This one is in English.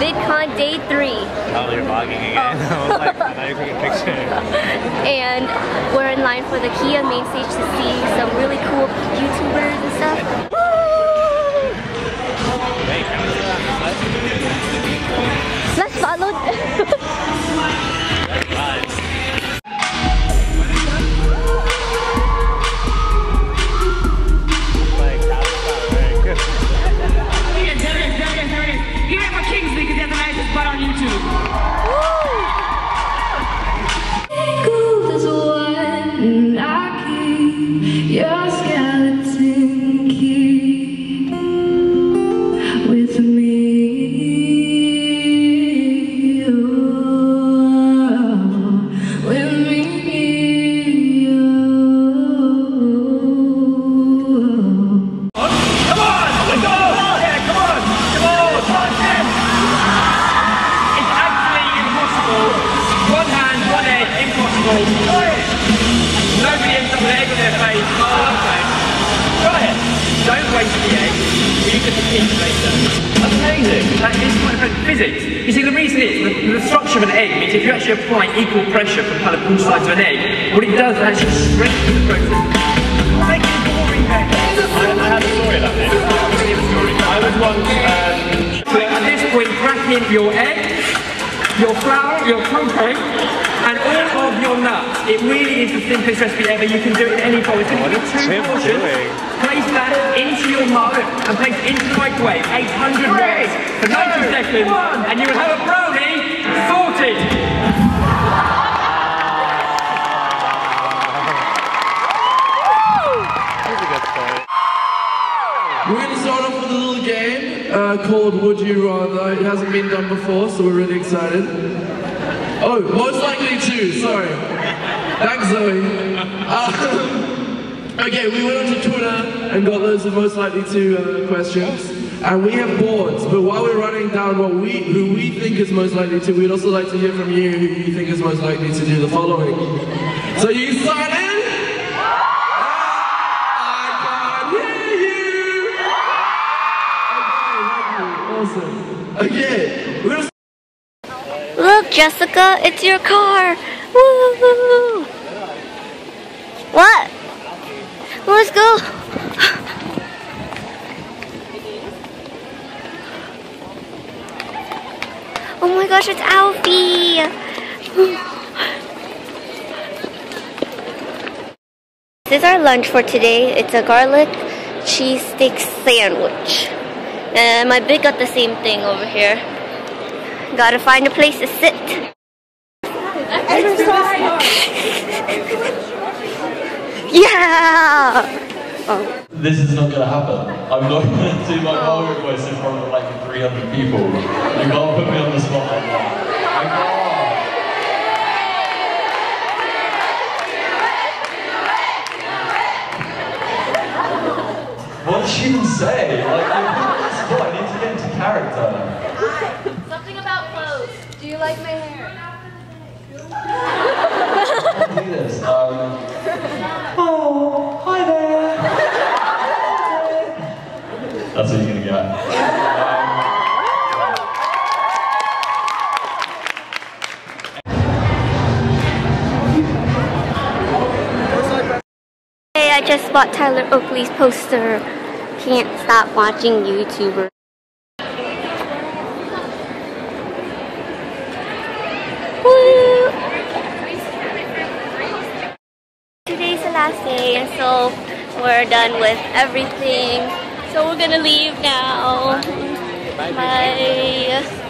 VidCon day three. Oh, you're vlogging again. I was like, I thought you took a picture. and we're in line for the Kia main stage to see some really cool YouTubers and stuff. Nobody ends up with an egg on their face. Oh. Don't waste the egg. For later. Amazing. That is physics. You see, the reason is the, structure of an egg means if you actually apply equal pressure from kind of all sides of an egg, what it does is actually strengthens the process. Make it boring. I, I a story about this. Really is the simplest recipe ever. You can do it in any bowl. It's going to be two portions. Place that into your mug and place it into the microwave, 800 watts for 90 seconds, and you will have a brownie sorted. here's good. We're going to start off with a little game uh, called Would You Rather. It hasn't been done before, so we're really excited. Oh, most likely to, sorry. Thanks, Zoe. Um, okay, we went onto Twitter and got loads of most likely to uh, questions. And we have boards, but while we're running down what we, who we think is most likely to, we'd also like to hear from you who you think is most likely to do the following. So you sign in? You. Awesome. Okay, Look, Jessica, it's your car. What? Let's go. Oh my gosh, it's Alfie. This is our lunch for today. It's a garlic cheese steak sandwich. And my big got the same thing over here. Gotta find a place to sit. yeah! Oh. This is not gonna happen. I'm not gonna do my Mario voice in front of like 300 people. You can't put me on the spot like that. I can't. What did she even say? Like, you put on the spot. I need to get into character. Hi. Something about clothes. Do you like my hair? Oh, hi there. That's what you're gonna get. Hey, I just bought Tyler Oakley's poster. Can't stop watching YouTubers. Woo! Today's the last we're done with everything. So we're gonna leave now. Bye.